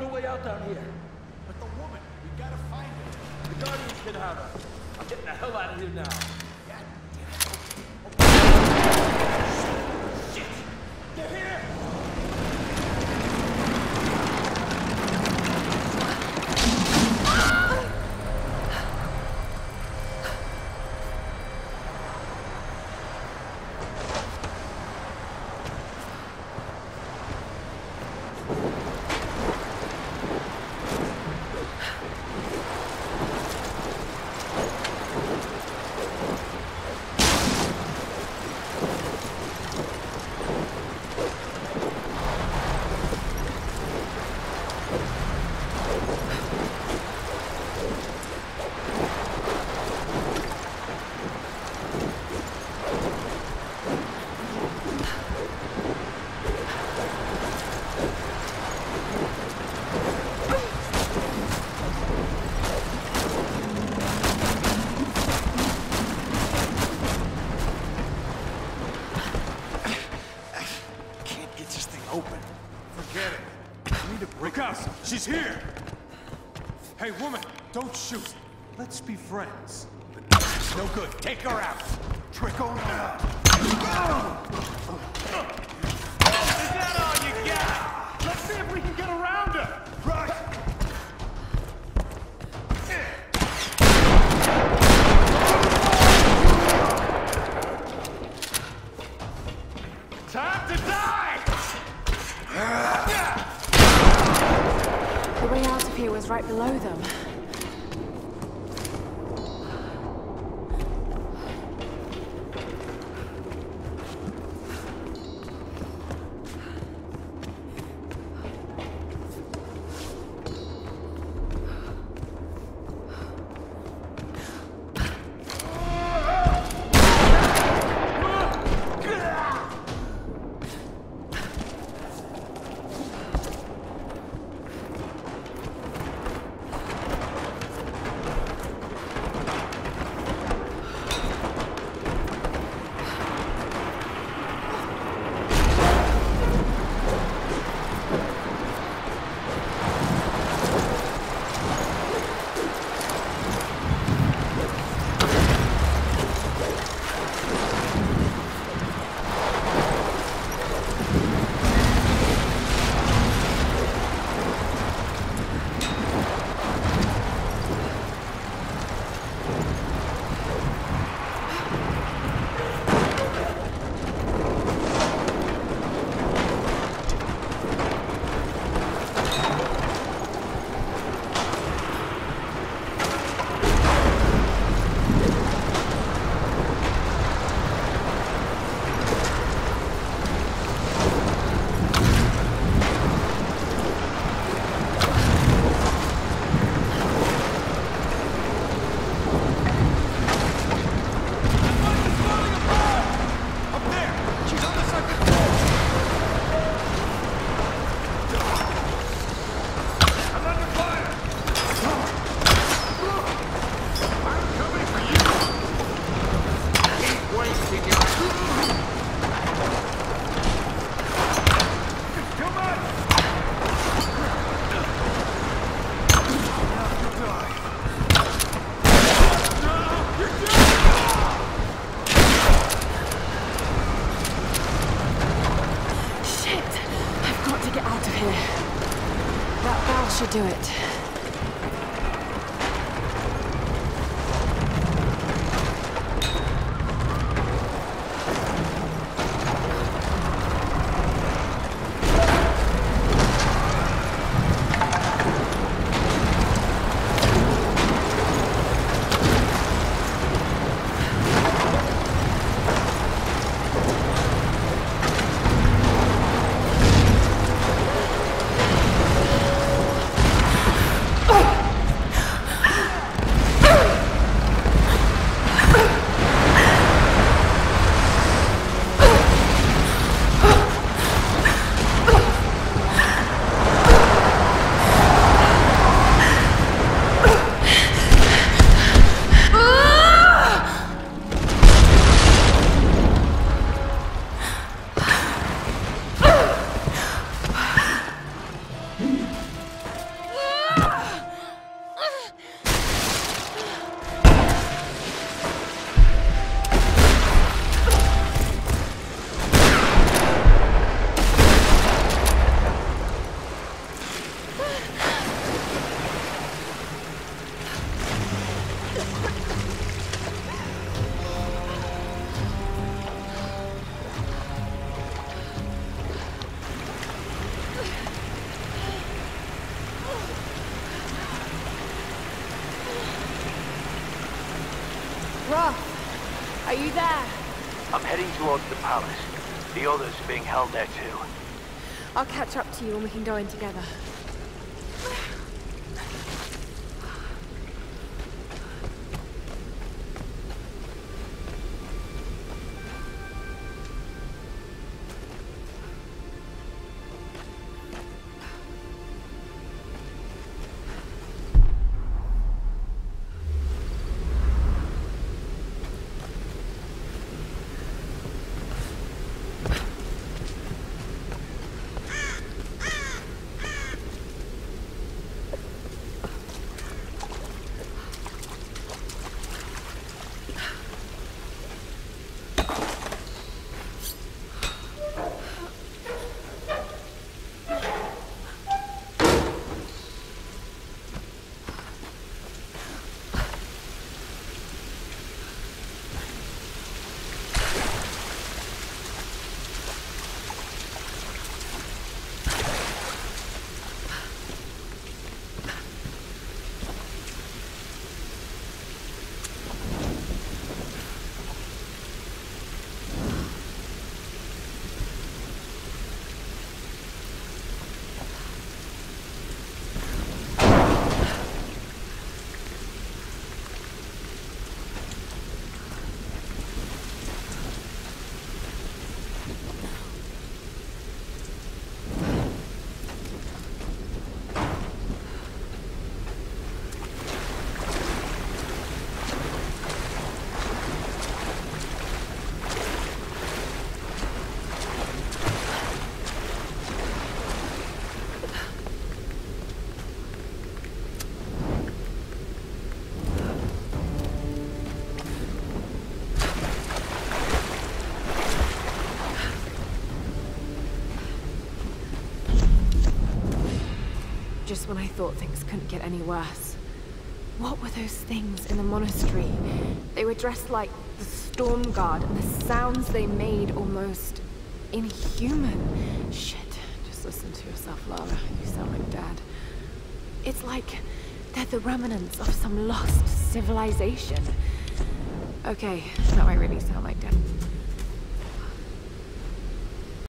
find a way out down here. But the woman, we gotta find her. The Guardians can have her. I'm getting the hell out of here now. Oh, shit! They're here! Can't get this thing open. Forget it. We need to break out. She's here! Hey, woman, don't shoot. Let's be friends. No good. Take her out. Trick on out. Is that all you got? Let's see if we can get around you there? I'm heading towards the palace. The others are being held there too. I'll catch up to you and we can go in together. Just when I thought things couldn't get any worse. What were those things in the monastery? They were dressed like the Storm Guard, and the sounds they made almost inhuman. Shit, just listen to yourself, Lara. You sound like Dad. It's like they're the remnants of some lost civilization. Okay, now I really sound like Dad.